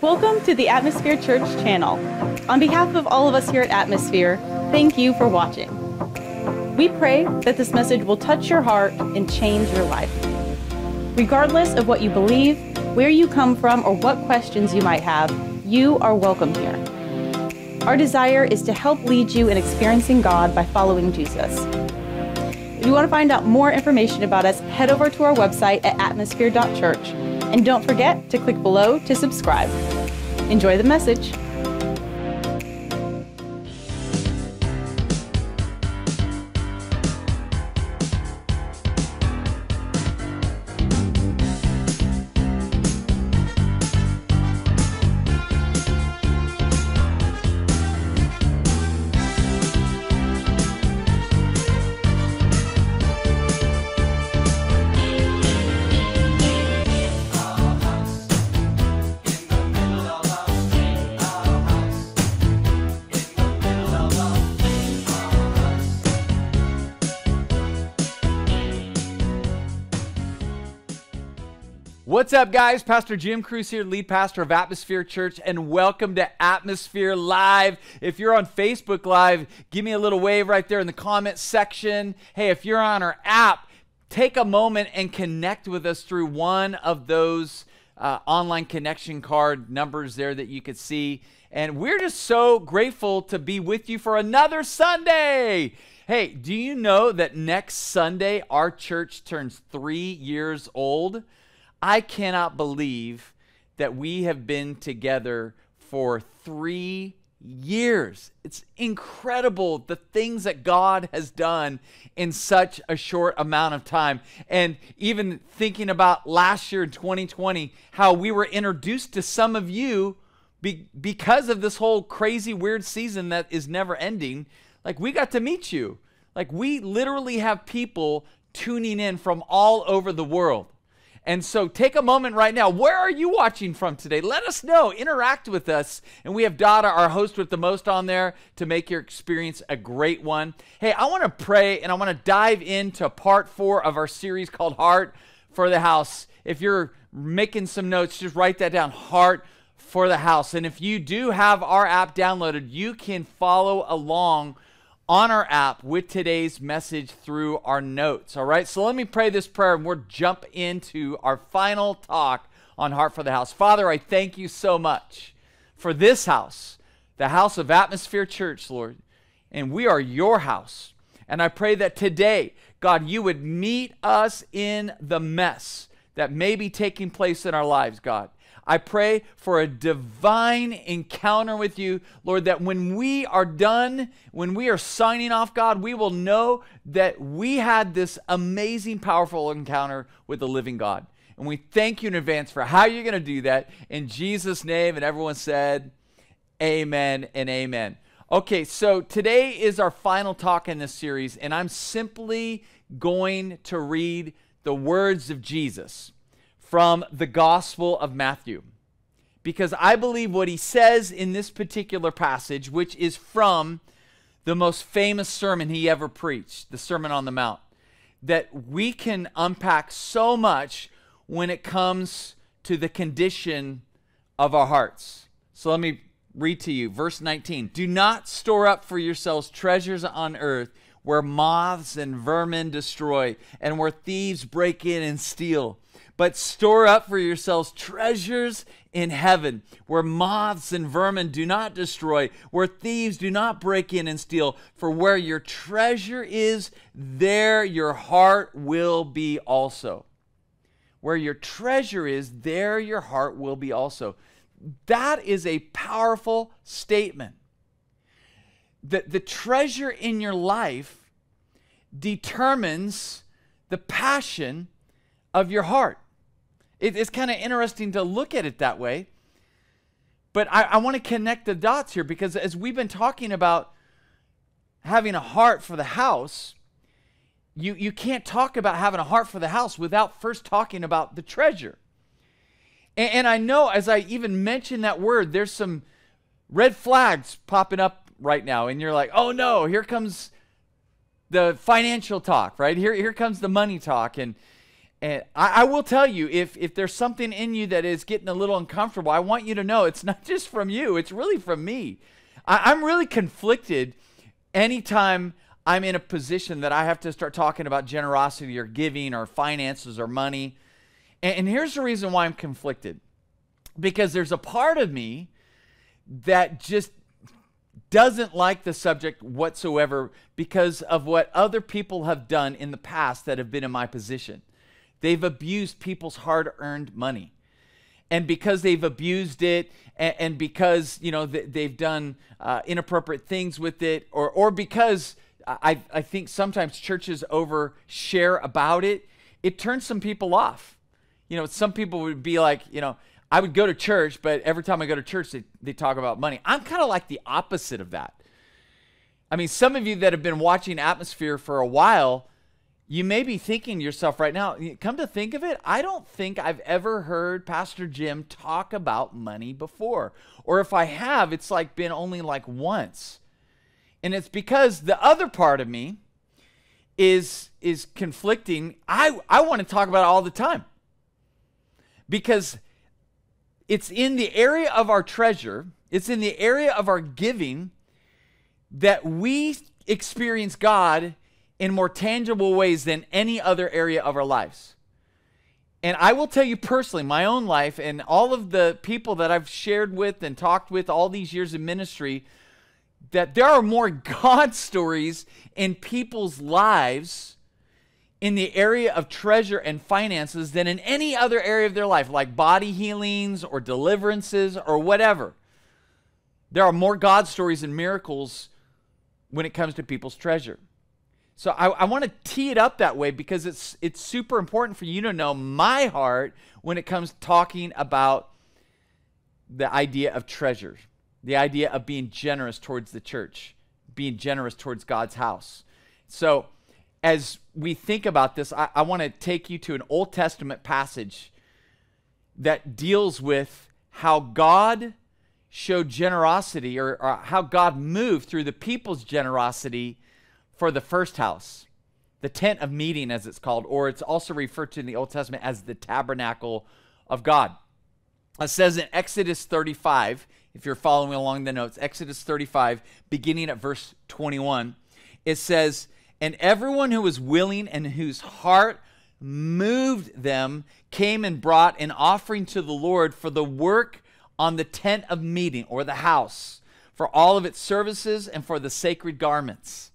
Welcome to the Atmosphere Church channel. On behalf of all of us here at Atmosphere, thank you for watching. We pray that this message will touch your heart and change your life. Regardless of what you believe, where you come from, or what questions you might have, you are welcome here. Our desire is to help lead you in experiencing God by following Jesus. If you want to find out more information about us, head over to our website at atmosphere.church. And don't forget to click below to subscribe. Enjoy the message. What's up, guys? Pastor Jim Crews here, lead pastor of Atmosphere Church, and welcome to Atmosphere Live. If you're on Facebook Live, give me a little wave right there in the comment section. Hey, if you're on our app, take a moment and connect with us through one of those uh, online connection card numbers there that you could see. And we're just so grateful to be with you for another Sunday. Hey, do you know that next Sunday our church turns three years old? I cannot believe that we have been together for three years. It's incredible the things that God has done in such a short amount of time. And even thinking about last year in 2020, how we were introduced to some of you be- because of this whole crazy, weird season that is never ending. Like, we got to meet you. Like, we literally have people tuning in from all over the world. And so take a moment right now. Where are you watching from today? Let us know. Interact with us. And we have Dada, our host with the most on there, to make your experience a great one. Hey, I want to pray and I want to dive into part four of our series called Heart for the House. If you're making some notes, just write that down Heart for the House. And if you do have our app downloaded, you can follow along on our app with today's message through our notes. All right, so let me pray this prayer and we'll jump into our final talk on Heart for the House. Father, I thank you so much for this house, the house of Atmosphere Church, Lord, and we are your house. And I pray that today, God, you would meet us in the mess that may be taking place in our lives, God. I pray for a divine encounter with you, Lord, that when we are done, when we are signing off, God, we will know that we had this amazing, powerful encounter with the living God. And we thank you in advance for how you're going to do that. In Jesus' name. And everyone said, Amen and amen. Okay, so today is our final talk in this series, and I'm simply going to read the words of Jesus from the Gospel of Matthew. Because I believe what he says in this particular passage, which is from the most famous sermon he ever preached, the Sermon on the Mount, that we can unpack so much when it comes to the condition of our hearts. So let me read to you verse 19. Do not store up for yourselves treasures on earth where moths and vermin destroy and where thieves break in and steal but store up for yourselves treasures in heaven, where moths and vermin do not destroy, where thieves do not break in and steal. For where your treasure is, there your heart will be also. Where your treasure is, there your heart will be also. That is a powerful statement. That the treasure in your life determines the passion of your heart. It, it's kind of interesting to look at it that way. But I, I want to connect the dots here because as we've been talking about having a heart for the house, you, you can't talk about having a heart for the house without first talking about the treasure. And, and I know as I even mention that word, there's some red flags popping up right now. And you're like, oh no, here comes the financial talk, right? Here, here comes the money talk. And and I, I, will tell you if if there's something in you that is getting a little uncomfortable, I want you to know it's not just from you; it's really from me. I, I'm really conflicted anytime I'm in a position that I have to start talking about generosity or giving or finances or money. And, and here's the reason why I'm conflicted because there's a part of me that just doesn't like the subject whatsoever because of what other people have done in the past that have been in my position. They've abused people's hard earned money. And because they've abused it, and, and because you know th- they've done uh, inappropriate things with it, or or because I I think sometimes churches overshare about it, it turns some people off. You know, some people would be like, you know, I would go to church, but every time I go to church, they, they talk about money. I'm kind of like the opposite of that. I mean, some of you that have been watching Atmosphere for a while, you may be thinking yourself right now, come to think of it, I don't think I've ever heard Pastor Jim talk about money before. Or if I have, it's like been only like once. And it's because the other part of me is is conflicting. I I want to talk about it all the time. Because it's in the area of our treasure, it's in the area of our giving that we experience God in more tangible ways than any other area of our lives. And I will tell you personally, my own life and all of the people that I've shared with and talked with all these years in ministry, that there are more God stories in people's lives in the area of treasure and finances than in any other area of their life, like body healings or deliverances or whatever. There are more God stories and miracles when it comes to people's treasure. So I, I want to tee it up that way because it's it's super important for you to know my heart when it comes to talking about the idea of treasure, the idea of being generous towards the church, being generous towards God's house. So as we think about this, I, I want to take you to an Old Testament passage that deals with how God showed generosity or, or, how God moved through the people's generosity for the first house, the tent of meeting, as it's called, or it's also referred to in the Old Testament as the tabernacle of God. It says in Exodus 35, if you're following along the notes, Exodus 35, beginning at verse 21, it says, And everyone who was willing and whose heart moved them came and brought an offering to the Lord for the work on the tent of meeting or the house, for all of its services and for the sacred garments.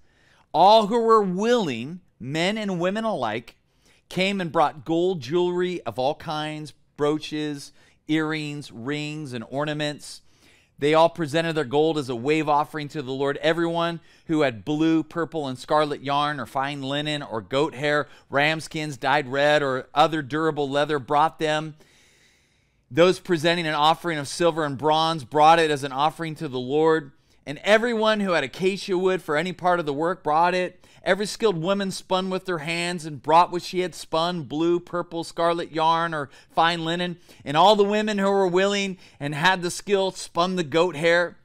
All who were willing, men and women alike, came and brought gold jewelry of all kinds, brooches, earrings, rings, and ornaments. They all presented their gold as a wave offering to the Lord. Everyone who had blue, purple, and scarlet yarn, or fine linen, or goat hair, ram skins dyed red, or other durable leather brought them. Those presenting an offering of silver and bronze brought it as an offering to the Lord. And everyone who had acacia wood for any part of the work brought it. Every skilled woman spun with their hands and brought what she had spun blue, purple, scarlet yarn, or fine linen. And all the women who were willing and had the skill spun the goat hair.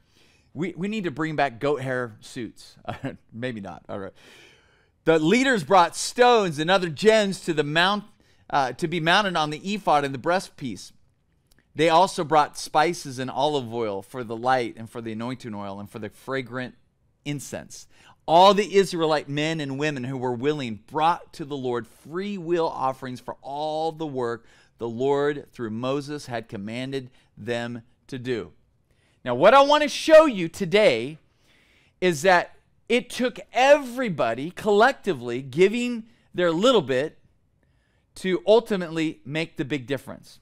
We, we need to bring back goat hair suits. Maybe not. All right. The leaders brought stones and other gems to the mount uh, to be mounted on the ephod and the breastpiece. They also brought spices and olive oil for the light and for the anointing oil and for the fragrant incense. All the Israelite men and women who were willing brought to the Lord free will offerings for all the work the Lord, through Moses, had commanded them to do. Now, what I want to show you today is that it took everybody collectively giving their little bit to ultimately make the big difference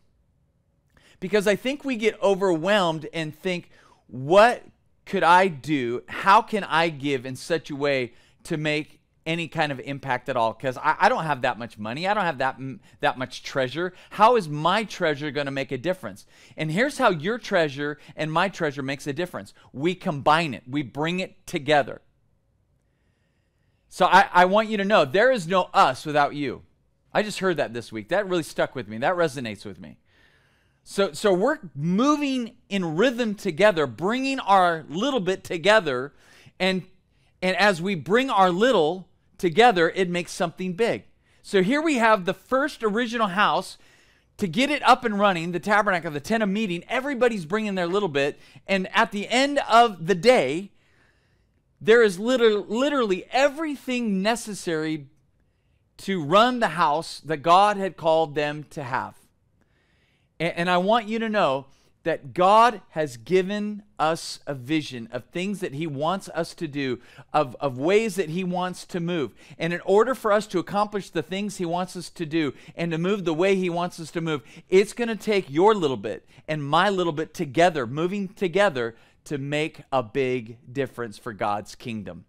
because I think we get overwhelmed and think, what could I do? How can I give in such a way to make any kind of impact at all? Because I, I, don't have that much money. I don't have that, that much treasure. How is my treasure going to make a difference? And here's how your treasure and my treasure makes a difference we combine it, we bring it together. So I, I want you to know there is no us without you. I just heard that this week. That really stuck with me. That resonates with me. So, so we're moving in rhythm together, bringing our little bit together, and and as we bring our little together, it makes something big. So here we have the first original house to get it up and running, the tabernacle, the tent of meeting. Everybody's bringing their little bit. And at the end of the day, there is literally, literally everything necessary to run the house that God had called them to have. And, I want you to know that God has given us a vision of things that He wants us to do, of, of ways that He wants to move. And in order for us to accomplish the things He wants us to do and to move the way He wants us to move, it's going to take your little bit and my little bit together, moving together to make a big difference for God's kingdom.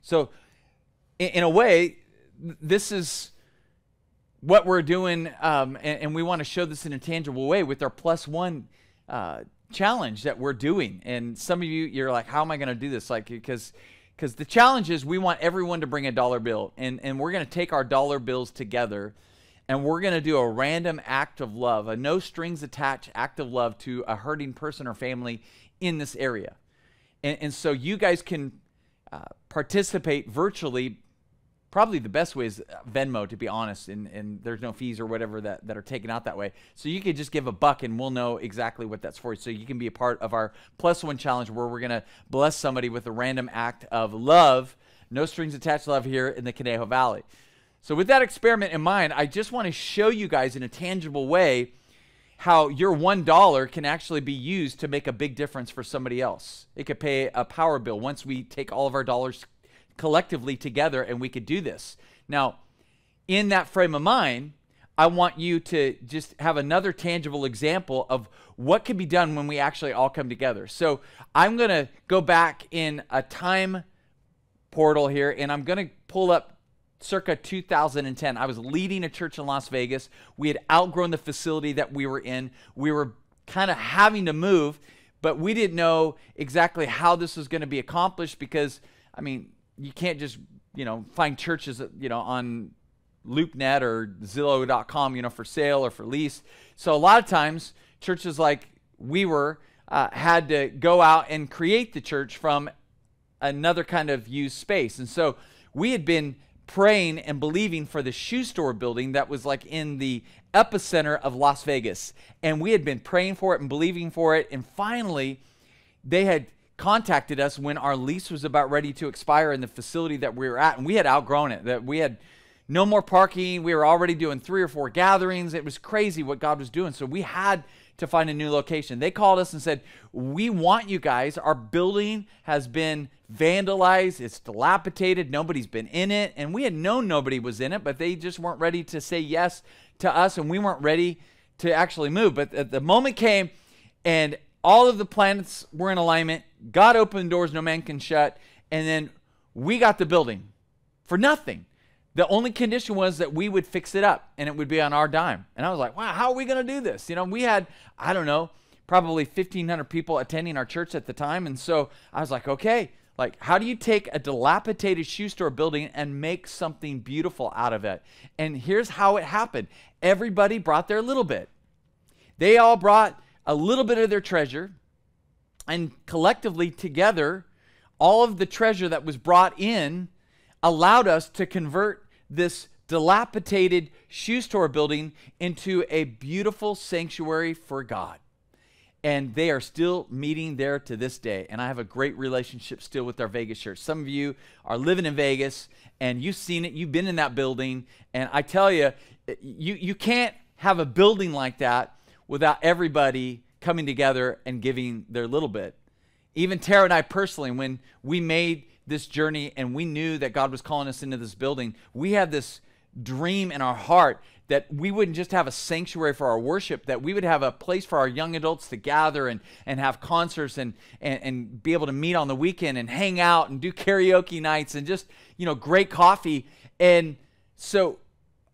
So, in, in a way, this is what we're doing, um, and, and, we want to show this in a tangible way with our plus one uh, challenge that we're doing. And some of you, you're like, how am I going to do this? Like, because because the challenge is we want everyone to bring a dollar bill, and and we're going to take our dollar bills together. And we're going to do a random act of love, a no strings attached act of love to a hurting person or family in this area. And, and so you guys can uh, participate virtually probably the best way is uh, Venmo, to be honest, and, and there's no fees or whatever that, that are taken out that way. So you could just give a buck and we'll know exactly what that's for. So you can be a part of our plus one challenge where we're going to bless somebody with a random act of love, no strings attached love here in the Conejo Valley. So with that experiment in mind, I just want to show you guys in a tangible way how your one dollar can actually be used to make a big difference for somebody else. It could pay a power bill once we take all of our dollars collectively together and we could do this. Now, in that frame of mind, I want you to just have another tangible example of what can be done when we actually all come together. So I'm going to go back in a time portal here and I'm going to pull up circa 2010. I was leading a church in Las Vegas. We had outgrown the facility that we were in. We were kind of having to move, but we didn't know exactly how this was going to be accomplished because, I mean, you can't just you know find churches you know on LoopNet or Zillow.com you know for sale or for lease. So a lot of times churches like we were uh, had to go out and create the church from another kind of used space, and so we had been praying and believing for the shoe store building that was like in the epicenter of Las Vegas. And we had been praying for it and believing for it. And finally, they had contacted us when our lease was about ready to expire in the facility that we were at and we had outgrown it that we had no more parking we were already doing three or four gatherings. It was crazy what god was doing. So we had to find a new location. They called us and said we want you guys. Our building has been vandalized. It's dilapidated. Nobody's been in it. And we had known nobody was in it but they just weren't ready to say yes to us and we weren't ready to actually move. But the moment came and all of the planets were in alignment. God opened doors no man can shut. And then we got the building for nothing. The only condition was that we would fix it up and it would be on our dime. And I was like, wow, how are we going to do this? You know, we had, I don't know, probably 1,500 people attending our church at the time. And so I was like, okay, like, how do you take a dilapidated shoe store building and make something beautiful out of it? And here's how it happened everybody brought their little bit. They all brought a little bit of their treasure, and collectively together, all of the treasure that was brought in allowed us to convert this dilapidated shoe store building into a beautiful sanctuary for God. And they are still meeting there to this day. And I have a great relationship still with our Vegas church. Some of you are living in Vegas and you've seen it, you've been in that building. And I tell you, you, you can't have a building like that without everybody coming together and giving their little bit. Even Tara and I personally, when we made this journey and we knew that God was calling us into this building, we had this dream in our heart that we wouldn't just have a sanctuary for our worship, that we would have a place for our young adults to gather and, and have concerts and, and, and be able to meet on the weekend and hang out and do karaoke nights and just, you know, great coffee. And so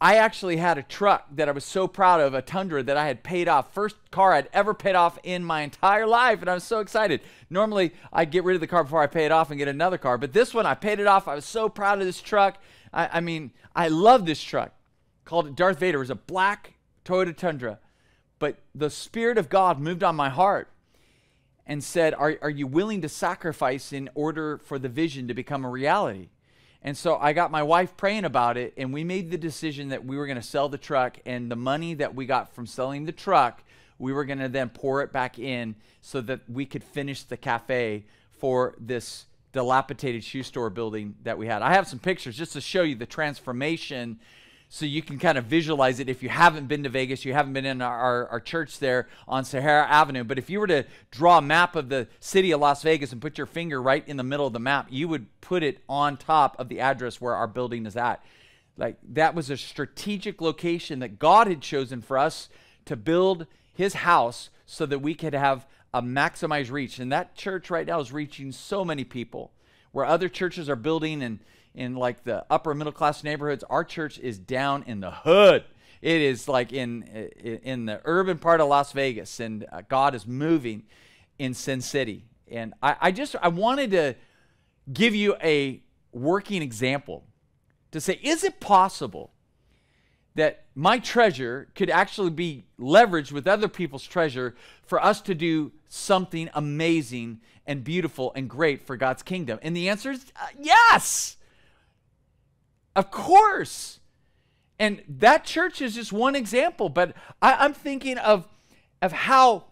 I actually had a truck that I was so proud of, a Tundra that I had paid off. First car I'd ever paid off in my entire life, and I was so excited. Normally, I'd get rid of the car before I pay it off and get another car, but this one I paid it off. I was so proud of this truck. I, I mean, I love this truck. Called it Darth Vader. It was a black Toyota Tundra, but the Spirit of God moved on my heart and said, "Are, are you willing to sacrifice in order for the vision to become a reality?" And so I got my wife praying about it, and we made the decision that we were going to sell the truck, and the money that we got from selling the truck, we were going to then pour it back in so that we could finish the cafe for this dilapidated shoe store building that we had. I have some pictures just to show you the transformation so you can kind of visualize it if you haven't been to Vegas, you haven't been in our, our, church there on Sahara Avenue. But if you were to draw a map of the city of Las Vegas and put your finger right in the middle of the map, you would put it on top of the address where our building is at. Like that was a strategic location that God had chosen for us to build his house so that we could have a maximized reach. And that church right now is reaching so many people where other churches are building and in like the upper middle class neighborhoods. Our church is down in the hood. It is like in in the urban part of Las Vegas, and uh, God is moving in Sin City. And I, I just I wanted to give you a working example to say, is it possible that my treasure could actually be leveraged with other people's treasure for us to do something amazing and beautiful and great for God's kingdom? And the answer is uh, yes. Of course. And that church is just one example, but I, am thinking of, of how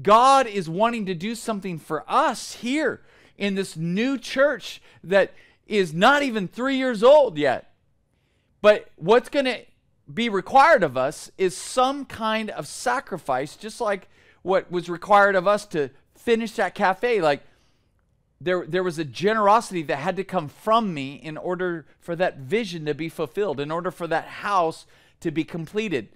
God is wanting to do something for us here in this new church that is not even three years old yet. But what's going to be required of us is some kind of sacrifice, just like what was required of us to finish that cafe. Like, there, there was a generosity that had to come from me in order for that vision to be fulfilled, in order for that house to be completed.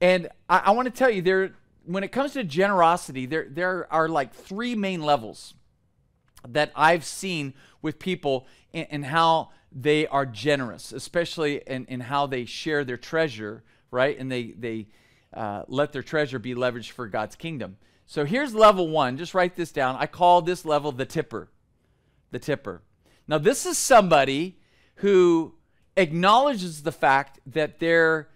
And I, I want to tell you, there, when it comes to generosity, there, there are like three main levels that I've seen with people in how they are generous, especially in, in how they share their treasure, right? And they, they uh, let their treasure be leveraged for God's kingdom. So here's level one. Just write this down. I call this level the tipper the tipper. Now, this is somebody who acknowledges the fact that they're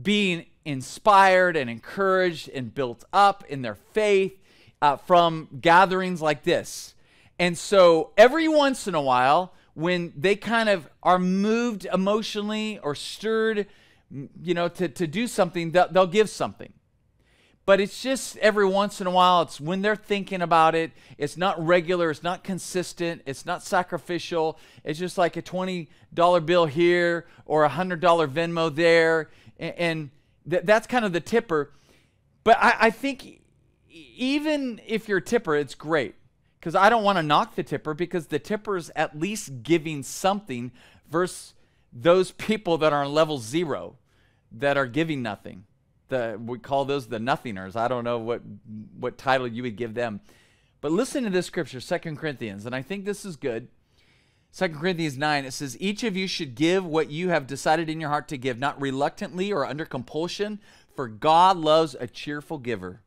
being inspired and encouraged and built up in their faith uh, from gatherings like this. And so every once in a while, when they kind of are moved emotionally or stirred, you know, to, to do something, they'll, they'll give something but it's just every once in a while it's when they're thinking about it it's not regular it's not consistent it's not sacrificial. It's just like a $20 bill here or a $100 venmo there. And, and th- that's kind of the tipper. But I, I think even if you're a tipper it's great. Because i don't want to knock the tipper because the tipper's at least giving something versus those people that are on level zero that are giving nothing the we call those the nothingers. I don't know what what title you would give them. But listen to this scripture, Second Corinthians, and I think this is good. Second Corinthians 9, it says, Each of you should give what you have decided in your heart to give, not reluctantly or under compulsion, for God loves a cheerful giver.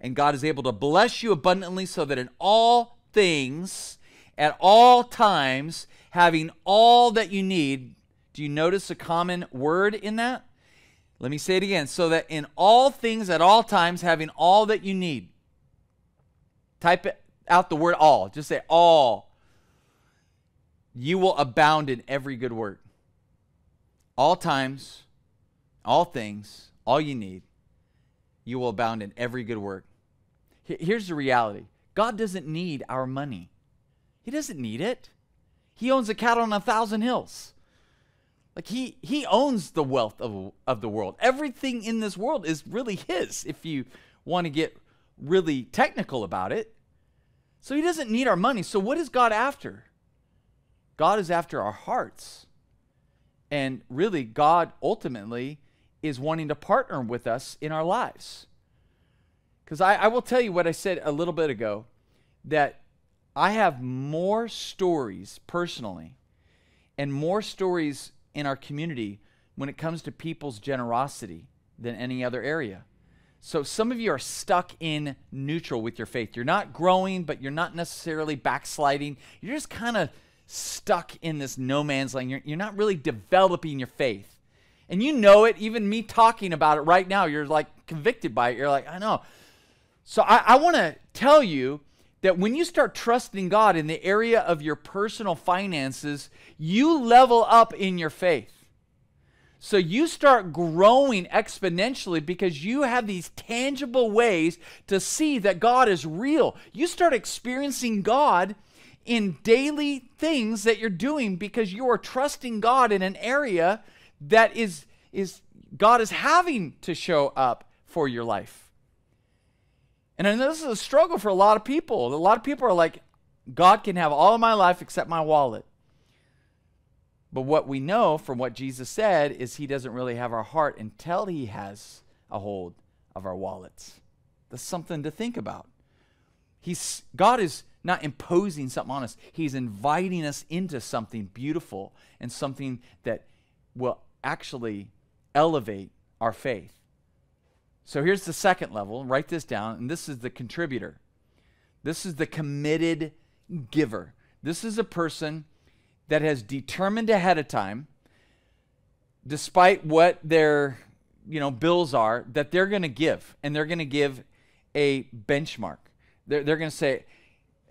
And God is able to bless you abundantly so that in all things, at all times, having all that you need, do you notice a common word in that? Let me say it again. So that in all things at all times, having all that you need. Type it out the word all. Just say all. You will abound in every good work. All times, all things, all you need, you will abound in every good work. Here's the reality God doesn't need our money, He doesn't need it. He owns a cattle on a thousand hills. Like he he owns the wealth of of the world. Everything in this world is really his if you want to get really technical about it. So he doesn't need our money. So what is God after? God is after our hearts. And really God ultimately is wanting to partner with us in our lives. Because I, I will tell you what I said a little bit ago that I have more stories personally and more stories in our community when it comes to people's generosity than any other area. So some of you are stuck in neutral with your faith. You're not growing, but you're not necessarily backsliding. You're just kind of stuck in this no man's land. You're, you're not really developing your faith. And you know it, even me talking about it right now, you're like convicted by it. You're like, I know. So I, I want to tell you that when you start trusting God in the area of your personal finances, you level up in your faith. So you start growing exponentially because you have these tangible ways to see that God is real. You start experiencing God in daily things that you're doing because you are trusting God in an area that is is God is having to show up for your life. And I know this is a struggle for a lot of people. A lot of people are like, God can have all of my life except my wallet. But what we know from what Jesus said is he doesn't really have our heart until he has a hold of our wallets. That's something to think about. He's, God is not imposing something on us, He's inviting us into something beautiful and something that will actually elevate our faith. So here's the second level. Write this down. And this is the contributor. This is the committed giver. This is a person that has determined ahead of time, despite what their you know bills are, that they're going to give, and they're going to give a benchmark. They're, they're going to say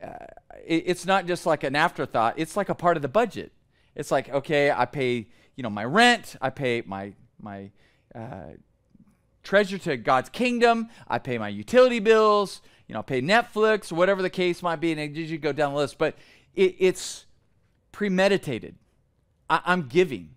uh, it, it's not just like an afterthought. It's like a part of the budget. It's like okay, I pay you know my rent, I pay my my uh, treasure to God's kingdom. I pay my utility bills. You know, I pay Netflix, whatever the case might be, and it you go down the list. But it, it's premeditated. I, I'm giving.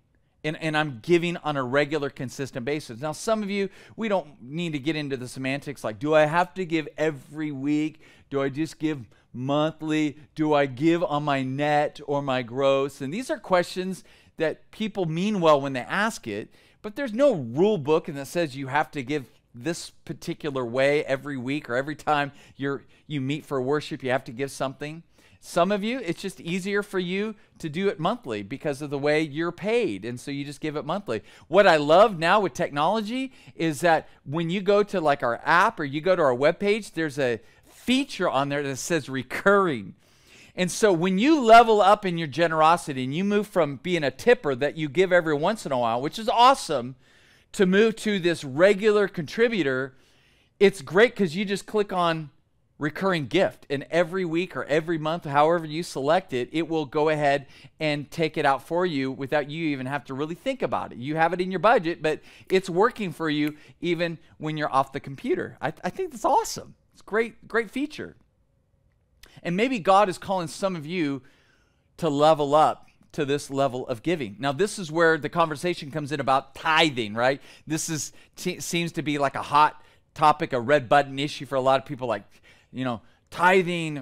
And, and, I'm giving on a regular, consistent basis. Now, some of you, we don't need to get into the semantics like, do I have to give every week? Do I just give monthly? Do I give on my net or my gross? And these are questions that people mean well when they ask it. But there's no rule book and that says you have to give this particular way every week or every time you're you meet for worship you have to give something. Some of you, it's just easier for you to do it monthly because of the way you're paid. And so you just give it monthly. What I love now with technology is that when you go to like our app or you go to our webpage, there's a feature on there that says recurring. And so when you level up in your generosity and you move from being a tipper that you give every once in a while, which is awesome, to move to this regular contributor, it's great because you just click on recurring gift and every week or every month however you select it it will go ahead and take it out for you without you even have to really think about it. You have it in your budget but it's working for you even when you're off the computer. I, I think that's awesome. It's great great feature and maybe God is calling some of you to level up to this level of giving. Now, this is where the conversation comes in about tithing, right? This is t- seems to be like a hot topic, a red button issue for a lot of people. Like, you know, tithing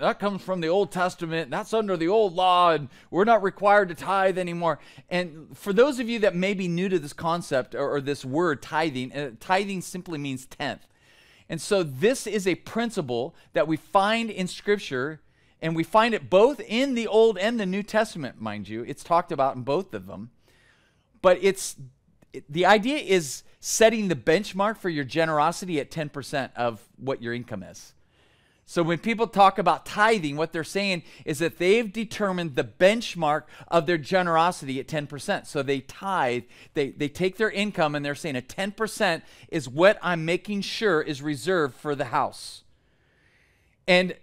that comes from the Old Testament. That's under the old law, and we're not required to tithe anymore. And for those of you that may be new to this concept or, or this word tithing, uh, tithing simply means tenth. And so this is a principle that we find in Scripture, and we find it both in the Old and the New Testament, mind you. It's talked about in both of them. But it's the idea is setting the benchmark for your generosity at 10% of what your income is. So when people talk about tithing, what they're saying is that they've determined the benchmark of their generosity at 10%. So they tithe, they, they take their income and they're saying a 10% is what I'm making sure is reserved for the house. And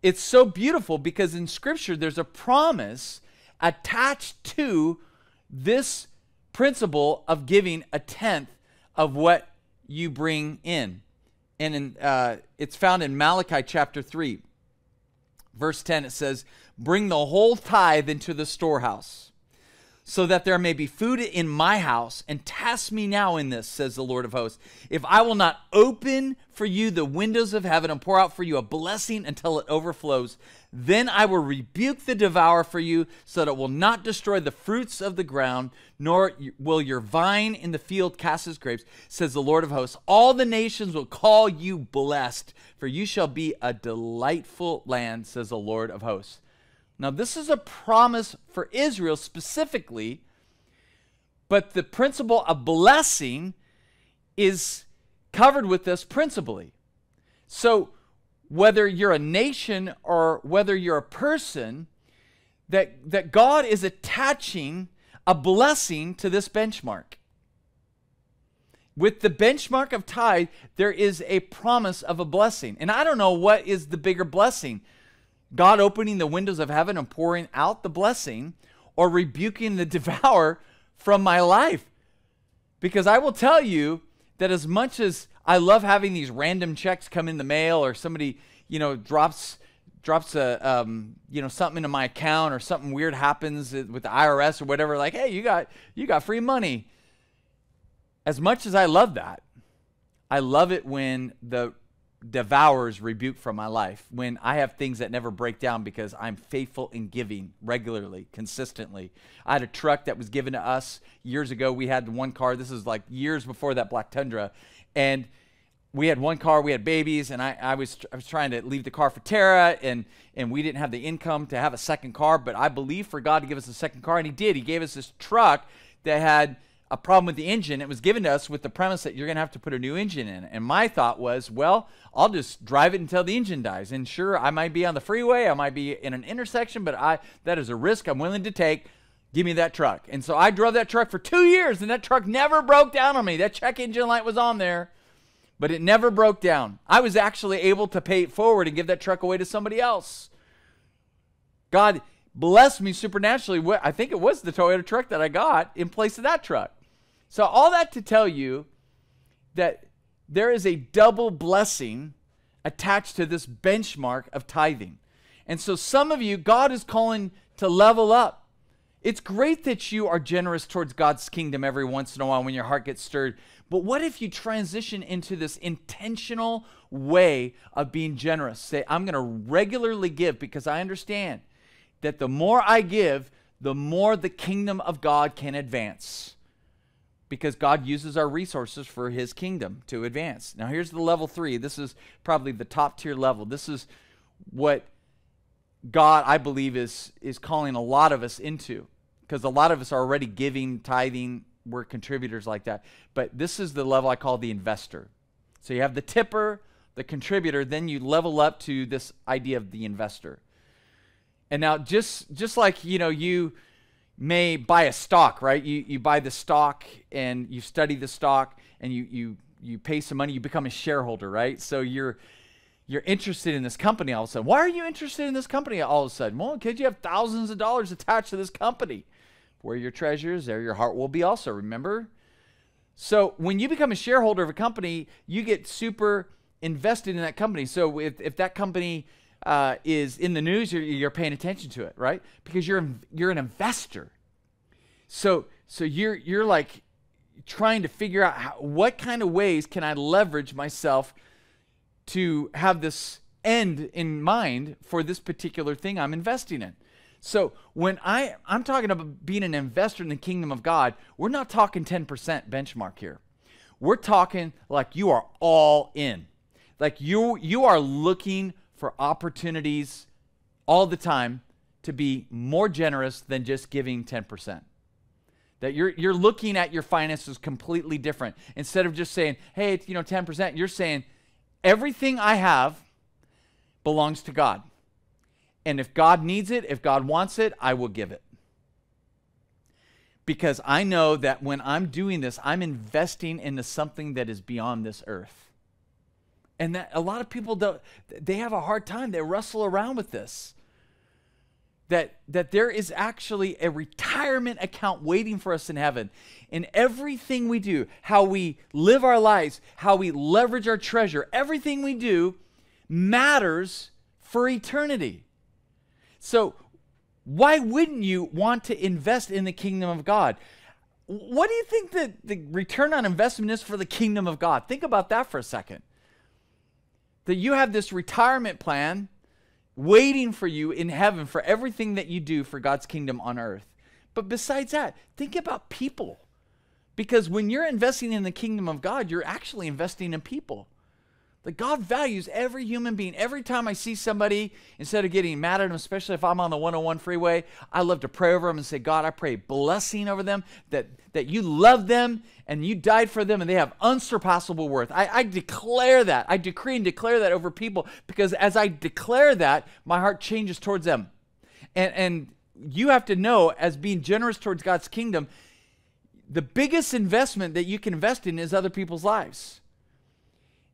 it's so beautiful because in Scripture there's a promise attached to this principle of giving a tenth of what you bring in and in, uh, it's found in Malachi chapter 3, verse 10. It says, Bring the whole tithe into the storehouse, so that there may be food in my house, and test me now in this, says the Lord of hosts. If I will not open for you the windows of heaven and pour out for you a blessing until it overflows, then I will rebuke the devourer for you, so that it will not destroy the fruits of the ground, nor will your vine in the field cast his grapes, says the Lord of hosts. All the nations will call you blessed, for you shall be a delightful land, says the Lord of hosts. Now, this is a promise for Israel specifically, but the principle of blessing is covered with this principally. So, whether you're a nation or whether you're a person, that, that God is attaching a blessing to this benchmark. with the benchmark of tithe, there is a promise of a blessing. And I don't know what is the bigger blessing God opening the windows of heaven and pouring out the blessing, or rebuking the devourer from my life. Because I will tell you that as much as I love having these random checks come in the mail, or somebody, you know, drops drops a um, you know something into my account or something weird happens with the IRS or whatever like hey you got you got free money as much as I love that I love it when the devours rebuke from my life when I have things that never break down because I'm faithful in giving regularly, consistently. I had a truck that was given to us years ago. We had one car. This is like years before that Black Tundra. And we had one car, we had babies, and I, I, was, I was trying to leave the car for Tara, and, and we didn't have the income to have a second car, but I believe for God to give us a second car, and He did. He gave us this truck that had a problem with the engine. It was given to us with the premise that you're going to have to put a new engine in. And my thought was, well, I'll just drive it until the engine dies. And sure, I might be on the freeway, I might be in an intersection, but I that is a risk I'm willing to take. Give me that truck. And so I drove that truck for two years, and that truck never broke down on me. That check engine light was on there, but it never broke down. I was actually able to pay it forward and give that truck away to somebody else. God blessed me supernaturally. I think it was the Toyota truck that I got in place of that truck. So, all that to tell you that there is a double blessing attached to this benchmark of tithing. And so, some of you, God is calling to level up. It's great that you are generous towards God's kingdom every once in a while when your heart gets stirred. But what if you transition into this intentional way of being generous? Say, I'm going to regularly give because I understand that the more I give, the more the kingdom of God can advance because God uses our resources for his kingdom to advance. Now, here's the level three. This is probably the top tier level. This is what God, I believe, is, is calling a lot of us into because a lot of us are already giving, tithing, we're contributors like that. But this is the level I call the investor. So you have the tipper, the contributor, then you level up to this idea of the investor. And now just just like, you know, you may buy a stock, right? You, you buy the stock and you study the stock and you, you, you pay some money, you become a shareholder, right? So you're, you're interested in this company all of a sudden. Why are you interested in this company all of a sudden? Well, because you have thousands of dollars attached to this company. Where your treasure is, there your heart will be also, remember? So when you become a shareholder of a company, you get super invested in that company. So if, if that company uh, is in the news, you're, you're paying attention to it, right? Because you're you're an investor. So so you're you're like trying to figure out how, what kind of ways can I leverage myself to have this end in mind for this particular thing I'm investing in. So when I I'm talking about being an investor in the kingdom of God, we're not talking 10% benchmark here. We're talking like you are all in. Like you you are looking for opportunities all the time to be more generous than just giving 10%. That you're, you're looking at your finances completely different. Instead of just saying, hey, you know, 10%, you're saying, everything I have belongs to God. And if God needs it, if God wants it, I will give it. Because I know that when I'm doing this, I'm investing into something that is beyond this earth. And that a lot of people don't they have a hard time. They wrestle around with this. That that there is actually a retirement account waiting for us in heaven. In everything we do, how we live our lives, how we leverage our treasure, everything we do matters for eternity. So why wouldn't you want to invest in the kingdom of God? What do you think that the return on investment is for the kingdom of God? Think about that for a second that you have this retirement plan waiting for you in heaven for everything that you do for God's kingdom on earth. But besides that, think about people. Because when you're investing in the kingdom of God, you're actually investing in people. That God values every human being. Every time I see somebody, instead of getting mad at them, especially if I'm on the 101 freeway, I love to pray over them and say, God, I pray blessing over them, that, that you love them and you died for them and they have unsurpassable worth. I, I declare that. I decree and declare that over people because as I declare that, my heart changes towards them. And, and you have to know, as being generous towards God's kingdom, the biggest investment that you can invest in is other people's lives.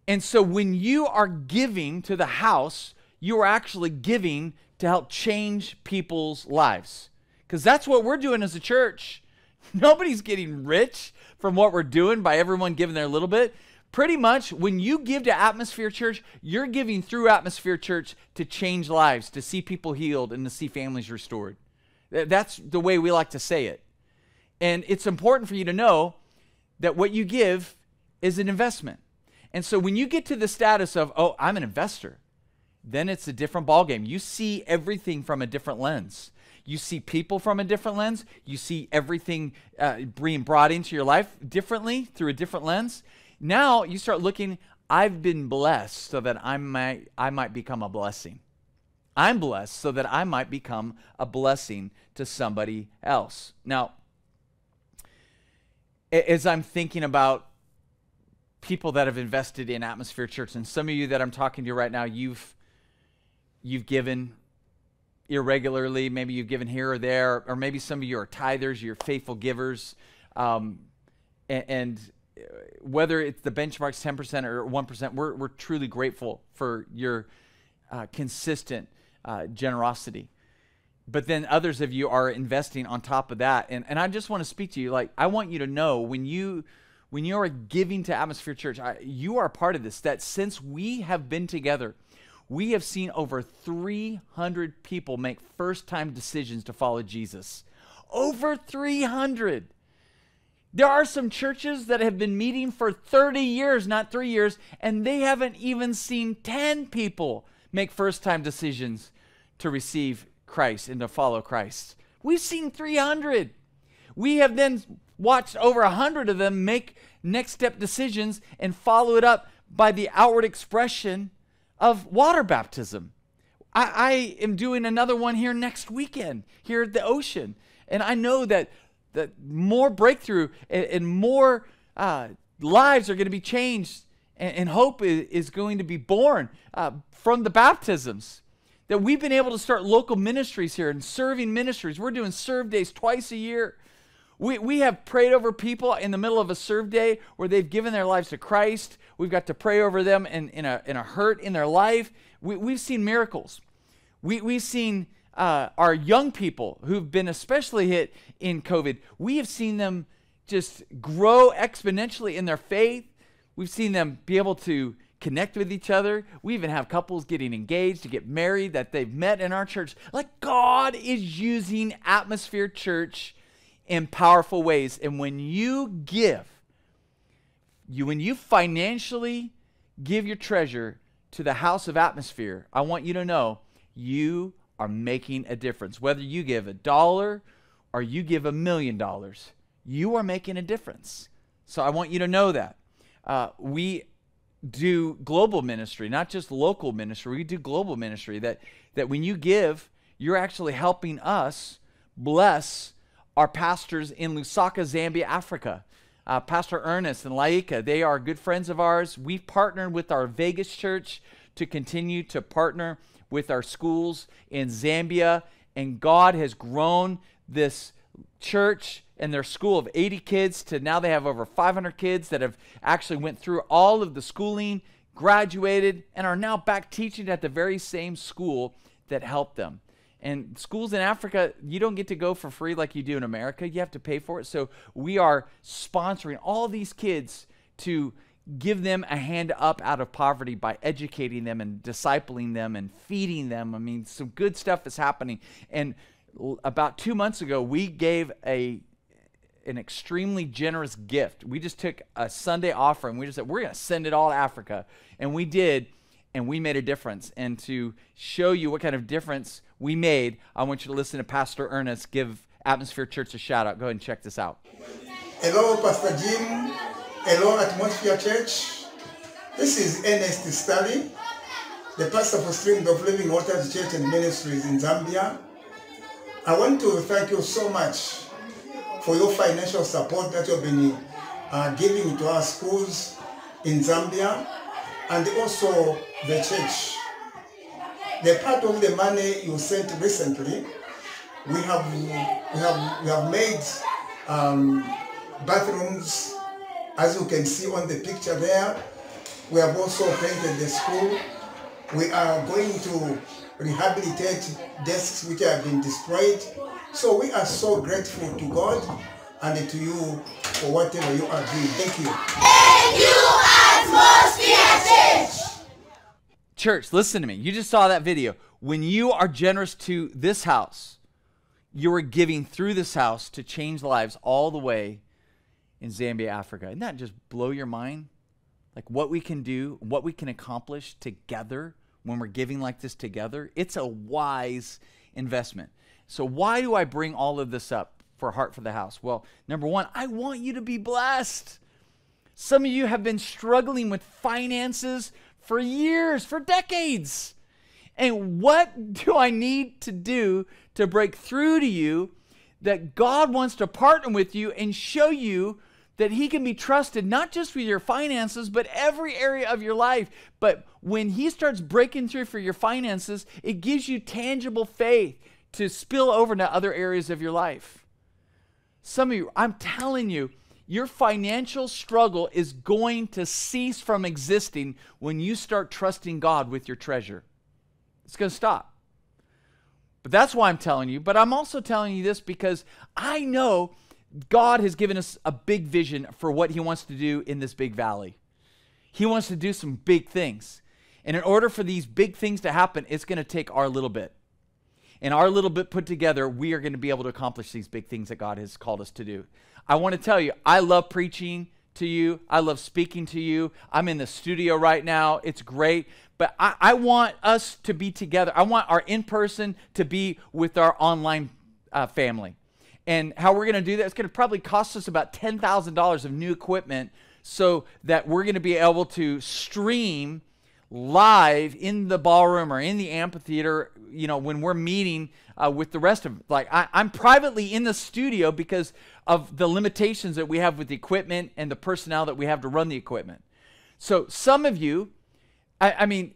And so when you are giving to the house, you are actually giving to help change people's lives. Because that's what we're doing as a church. Nobody's getting rich from what we're doing by everyone giving their little bit. Pretty much, when you give to Atmosphere Church, you're giving through Atmosphere Church to change lives, to see people healed, and to see families restored. That's the way we like to say it. And it's important for you to know that what you give is an investment. And so when you get to the status of, oh, I'm an investor, then it's a different ballgame. You see everything from a different lens. You see people from a different lens. You see everything uh, being brought into your life differently through a different lens. Now you start looking, I've been blessed so that I might, I might become a blessing. I'm blessed so that I might become a blessing to somebody else. Now, as I'm thinking about people that have invested in Atmosphere Church, and some of you that I'm talking to right now, you've you've given irregularly. Maybe you've given here or there, or maybe some of you are tithers, you're faithful givers. Um, and, and, whether it's the benchmark's 10% or 1%, we're, we're truly grateful for your uh, consistent uh, generosity. But then others of you are investing on top of that. And, and I just want to speak to you like, I want you to know when you when you are giving to Atmosphere Church, I, you are part of this. That since we have been together, we have seen over 300 people make first time decisions to follow Jesus. Over 300. There are some churches that have been meeting for 30 years, not three years, and they haven't even seen 10 people make first time decisions to receive Christ and to follow Christ. We've seen 300. We have then watched over a 100 of them make next step decisions and follow it up by the outward expression of water baptism. I, I, am doing another one here next weekend here at the ocean. And I know that, that more breakthrough and, and more uh, lives are going to be changed, and, and hope is, is, going to be born uh, from the baptisms. That we've been able to start local ministries here and serving ministries. We're doing serve days twice a year. We, we have prayed over people in the middle of a serve day where they've given their lives to Christ. We've got to pray over them in, in, a, in a hurt in their life. We, we've seen miracles. We, we've seen uh, our young people who've been especially hit in COVID, we have seen them just grow exponentially in their faith. We've seen them be able to connect with each other. We even have couples getting engaged to get married that they've met in our church. Like God is using Atmosphere Church in powerful ways. And when you give, you when you financially give your treasure to the house of atmosphere, I want you to know you are making a difference. Whether you give a dollar or you give a million dollars, you are making a difference. So I want you to know that. Uh, we do global ministry, not just local ministry. We do global ministry. That that when you give, you're actually helping us bless our pastors in Lusaka, Zambia, Africa. Uh, Pastor Ernest and Laika, they are good friends of ours. We've partnered with our Vegas church to continue to partner with our schools in Zambia, and God has grown this church and their school of 80 kids to now they have over 500 kids that have actually went through all of the schooling, graduated, and are now back teaching at the very same school that helped them. And schools in Africa, you don't get to go for free like you do in America. You have to pay for it. So we are sponsoring all these kids to give them a hand up out of poverty by educating them and discipling them and feeding them. I mean, some good stuff is happening. And about two months ago, we gave a an extremely generous gift. We just took a Sunday offering. We just said we're going to send it all to Africa, and we did, and we made a difference. And to show you what kind of difference we made, I want you to listen to Pastor Ernest give Atmosphere Church a shout out. Go ahead and check this out. Hello, Pastor Jim. Hello, Atmosphere Church. This is Ernest Study, the pastor for Streams of Living Waters Church and Ministries in Zambia. I want to thank you so much for your financial support that you've been uh, giving to our schools in Zambia and also the church. The part of the money you sent recently, we have we have we have made um, bathrooms, as you can see on the picture there. We have also painted the school. We are going to rehabilitate desks which have been destroyed. So we are so grateful to God and to you for whatever you are doing. Thank you. Thank you, Church. Listen to me. You just saw that video. When you are generous to this house, you are giving through this house to change lives all the way in Zambia, Africa. Doesn't that just blow your mind? Like what we can do, what we can accomplish together when we're giving like this together. It's a wise investment. So, why do I bring all of this up for Heart for the House? Well, number one, I want you to be blessed. Some of you have been struggling with finances for years, for decades. And what do I need to do to break through to you that God wants to partner with you and show you that He can be trusted, not just with your finances, but every area of your life. But when He starts breaking through for your finances, it gives you tangible faith to spill over into other areas of your life. Some of you, I'm telling you, your financial struggle is going to cease from existing when you start trusting God with your treasure. It's going to stop. But that's why I'm telling you. But I'm also telling you this because I know God has given us a big vision for what He wants to do in this big valley. He wants to do some big things. And in order for these big things to happen, it's going to take our little bit. And our little bit put together, we are going to be able to accomplish these big things that God has called us to do. I want to tell you, I love preaching to you. I love speaking to you. I'm in the studio right now. It's great. But I, I want us to be together. I want our in person to be with our online uh, family. And how we're going to do that, it's going to probably cost us about $10,000 of new equipment so that we're going to be able to stream live in the ballroom or in the amphitheater, you know, when we're meeting uh, with the rest of like I, I'm privately in the studio because of the limitations that we have with the equipment and the personnel that we have to run the equipment. So some of you, I, I mean,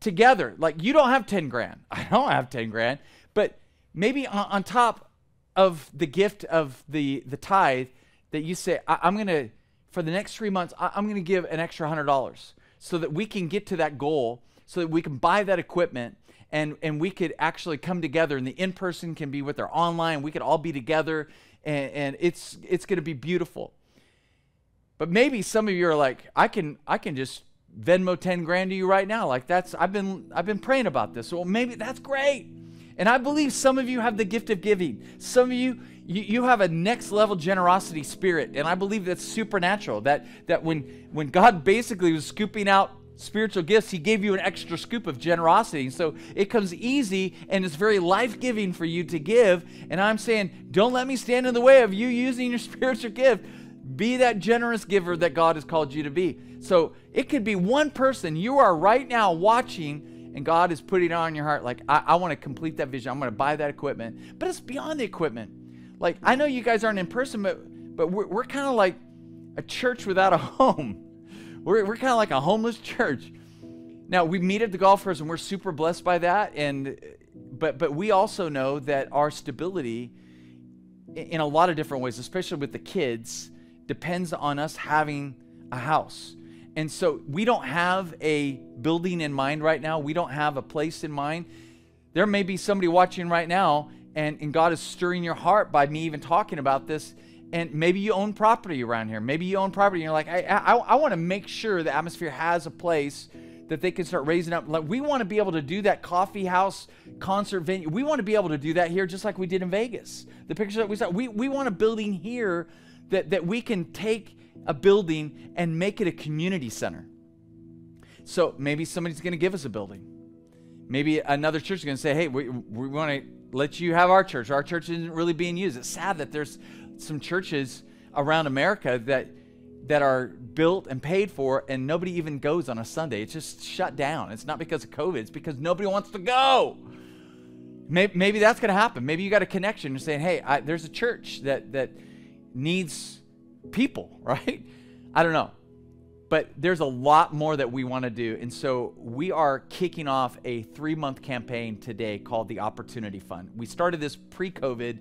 together, like you don't have 10 grand. I don't have 10 grand, but maybe on, on top of the gift of the the tithe that you say I, am gonna for the next three months I, am gonna give an extra hundred dollars so that we can get to that goal so that we can buy that equipment and and we could actually come together and the in-person can be with our online. We could all be together and, and it's it's gonna be beautiful. But maybe some of you are like i can i can just venmo 10 grand to you right now. Like that's i've been i've been praying about this. Well maybe that's great. And I believe some of you have the gift of giving. Some of you, you, you, have a next level generosity spirit. And I believe that's supernatural. That, that when, when God basically was scooping out spiritual gifts, He gave you an extra scoop of generosity. So it comes easy and it's very life giving for you to give. And I'm saying, don't let me stand in the way of you using your spiritual gift. Be that generous giver that God has called you to be. So it could be one person you are right now watching and God is putting it on your heart, like, I, I want to complete that vision. I'm going to buy that equipment. But it's beyond the equipment. Like, I know you guys aren't in person, but, but we're, we're kind of like a church without a home. We're, we're kind of like a homeless church. Now, we meet at the golfers and we're super blessed by that. And, but, but we also know that our stability, in a lot of different ways, especially with the kids, depends on us having a house. And so we don't have a building in mind right now. We don't have a place in mind. There may be somebody watching right now, and, and God is stirring your heart by me even talking about this. And maybe you own property around here. Maybe you own property, and you're like, I, I, I want to make sure the atmosphere has a place that they can start raising up. Like we want to be able to do that coffee house concert venue. We want to be able to do that here just like we did in Vegas. The pictures that we saw, we, we want a building here that, that we can take a building and make it a community center. So maybe somebody's going to give us a building. Maybe another church is going to say, hey, we, we want to let you have our church. Our church isn't really being used. It's sad that there's some churches around America that that are built and paid for and nobody even goes on a Sunday. It's just shut down. It's not because of COVID, it's because nobody wants to go. Maybe, maybe that's going to happen. Maybe you got a connection. You're saying, hey, I, there's a church that, that needs people, right? I don't know. But there's a lot more that we want to do. And so we are kicking off a three month campaign today called the Opportunity Fund. We started this pre COVID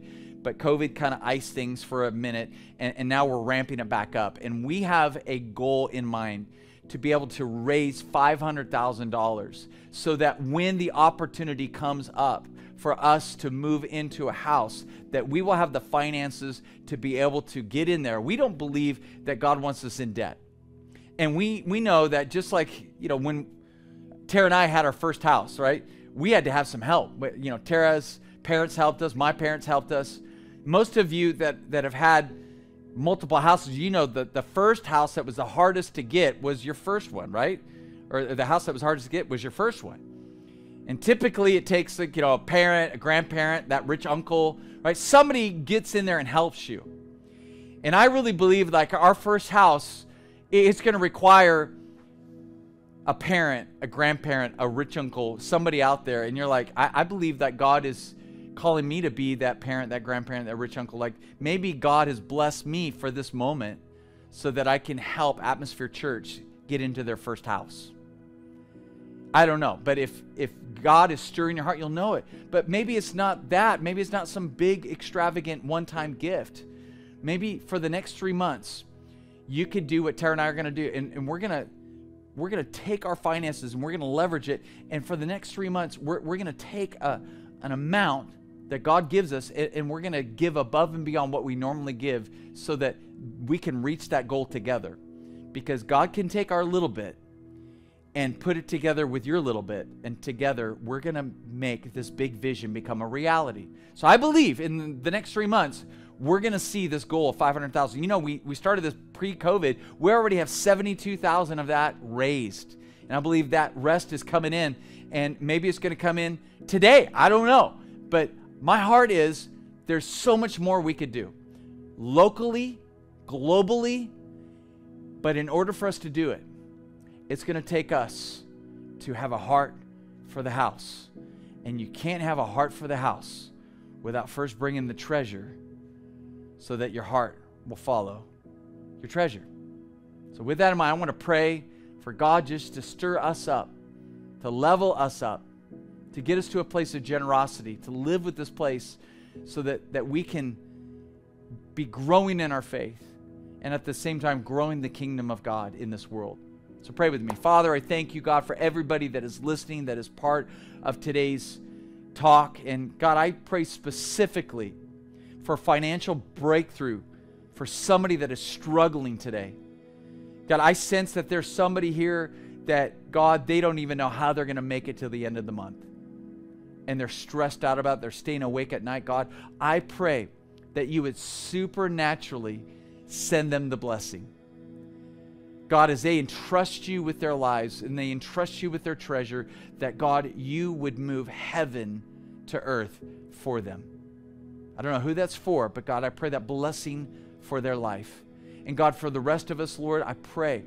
but COVID kind of iced things for a minute, and, and now we're ramping it back up. And we have a goal in mind to be able to raise $500,000 so that when the opportunity comes up for us to move into a house that we will have the finances to be able to get in there. We don't believe that God wants us in debt. And we we know that just like, you know, when Tara and I had our first house, right? We had to have some help. You know, Tara's parents helped us, my parents helped us. Most of you that that have had multiple houses, you know that the first house that was the hardest to get was your first one, right? Or the house that was hardest to get was your first one. And typically it takes like, you know, a parent, a grandparent, that rich uncle, right? Somebody gets in there and helps you. And I really believe like our first house, it's going to require a parent, a grandparent, a rich uncle, somebody out there. And you're like, I, I believe that God is calling me to be that parent, that grandparent, that rich uncle. Like maybe God has blessed me for this moment so that I can help Atmosphere Church get into their first house. I don't know, but if if God is stirring your heart, you'll know it. But maybe it's not that. Maybe it's not some big extravagant one-time gift. Maybe for the next 3 months you could do what Tara and I are going to do and, and we're going to we're going to take our finances and we're going to leverage it and for the next 3 months we're we're going to take a an amount that God gives us, and we're going to give above and beyond what we normally give so that we can reach that goal together. Because God can take our little bit and put it together with your little bit, and together we're going to make this big vision become a reality. So I believe in the next three months, we're going to see this goal of 500,000. You know, we, we started this pre COVID, we already have 72,000 of that raised. And I believe that rest is coming in, and maybe it's going to come in today. I don't know. But my heart is there's so much more we could do locally, globally, but in order for us to do it, it's going to take us to have a heart for the house. And you can't have a heart for the house without first bringing the treasure so that your heart will follow your treasure. So, with that in mind, I want to pray for God just to stir us up, to level us up, to get us to a place of generosity, to live with this place so that, that we can be growing in our faith and at the same time growing the kingdom of God in this world. So pray with me. Father, I thank you, God, for everybody that is listening, that is part of today's talk. And God, I pray specifically for financial breakthrough for somebody that is struggling today. God, I sense that there's somebody here that, God, they don't even know how they're going to make it till the end of the month and they're stressed out about, it, they're staying awake at night, God, I pray that you would supernaturally send them the blessing. God, as they entrust you with their lives and they entrust you with their treasure, that God, you would move heaven to earth for them. I don't know who that's for, but God, I pray that blessing for their life. And God, for the rest of us, Lord, I pray,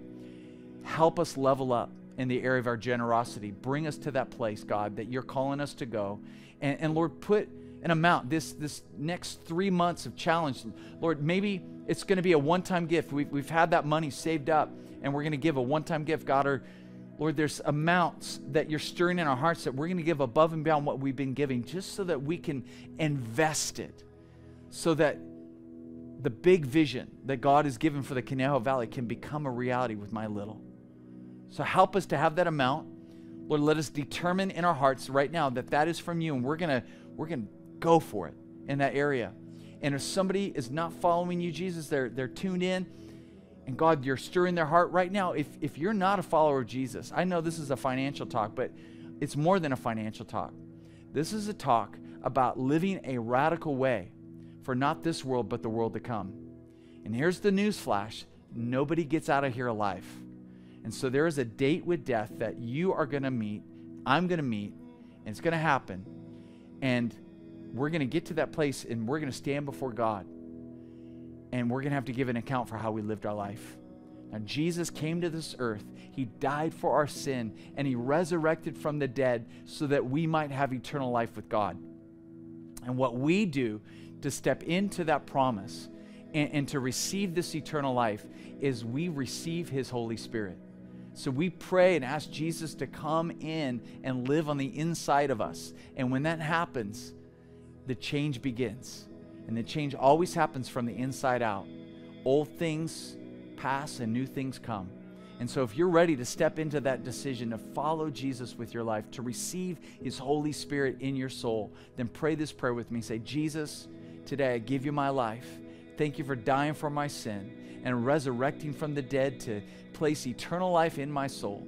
help us level up in the area of our generosity. Bring us to that place, God, that you're calling us to go. And, and Lord, put an amount this this next three months of challenge lord maybe it's going to be a one-time gift we've, we've had that money saved up and we're going to give a one-time gift god or lord there's amounts that you're stirring in our hearts that we're going to give above and beyond what we've been giving just so that we can invest it so that the big vision that god has given for the conejo valley can become a reality with my little so help us to have that amount. Lord, let us determine in our hearts right now that that is from you, and we're gonna we're gonna go for it in that area. And if somebody is not following you, Jesus, they're they're tuned in, and God, you're stirring their heart right now. If if you're not a follower of Jesus, I know this is a financial talk, but it's more than a financial talk. This is a talk about living a radical way for not this world, but the world to come. And here's the news flash nobody gets out of here alive. And so there is a date with death that you are going to meet, I'm going to meet, and it's going to happen. And we're going to get to that place and we're going to stand before God. And we're going to have to give an account for how we lived our life. Now, Jesus came to this earth. He died for our sin and he resurrected from the dead so that we might have eternal life with God. And what we do to step into that promise and, and to receive this eternal life is we receive his Holy Spirit. So we pray and ask Jesus to come in and live on the inside of us. And when that happens, the change begins. And the change always happens from the inside out. Old things pass and new things come. And so, if you're ready to step into that decision to follow Jesus with your life, to receive His Holy Spirit in your soul, then pray this prayer with me. Say, Jesus, today I give you my life. Thank you for dying for my sin and resurrecting from the dead to place eternal life in my soul.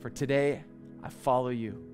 For today, I follow you.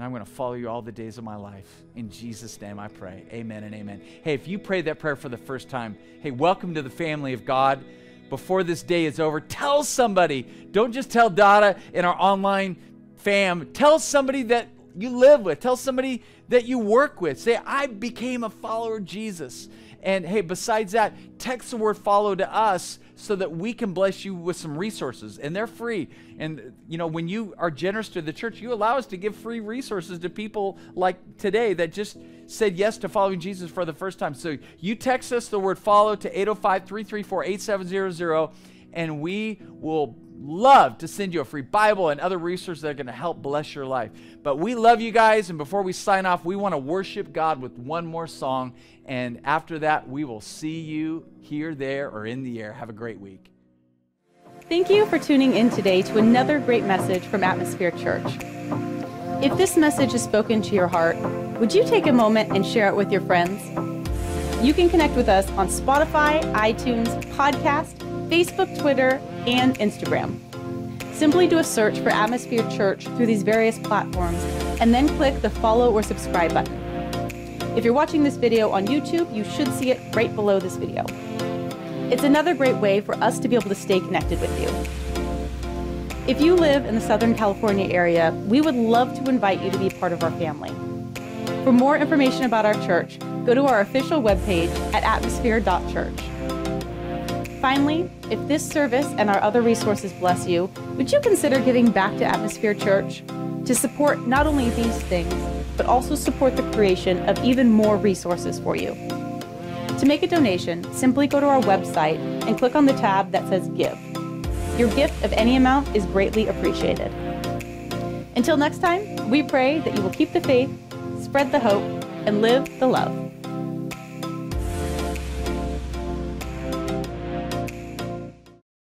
And I'm going to follow you all the days of my life. In Jesus' name I pray. Amen and amen. Hey, if you prayed that prayer for the first time, hey, welcome to the family of God. Before this day is over, tell somebody. Don't just tell Dada in our online fam. Tell somebody that you live with. Tell somebody that you work with. Say, I became a follower of Jesus. And hey, besides that, text the word follow to us so that we can bless you with some resources. And they're free. And, you know, when you are generous to the church, you allow us to give free resources to people like today that just said yes to following Jesus for the first time. So you text us the word follow to 805 334 8700, and we will love to send you a free Bible and other resources that are going to help bless your life. But we love you guys, and before we sign off, we want to worship God with one more song. And after that, we will see you here, there, or in the air. Have a great week. Thank you for tuning in today to another great message from Atmosphere Church. If this message has spoken to your heart, would you take a moment and share it with your friends? You can connect with us on Spotify, iTunes, Podcast, Facebook, Twitter, and Instagram. Simply do a search for Atmosphere Church through these various platforms and then click the follow or subscribe button. If you're watching this video on YouTube, you should see it right below this video. It's another great way for us to be able to stay connected with you. If you live in the Southern California area, we would love to invite you to be part of our family. For more information about our church, go to our official webpage at atmosphere.church. Finally, if this service and our other resources bless you, would you consider giving back to Atmosphere Church to support not only these things, but also support the creation of even more resources for you? To make a donation, simply go to our website and click on the tab that says Give. Your gift of any amount is greatly appreciated. Until next time, we pray that you will keep the faith, spread the hope, and live the love.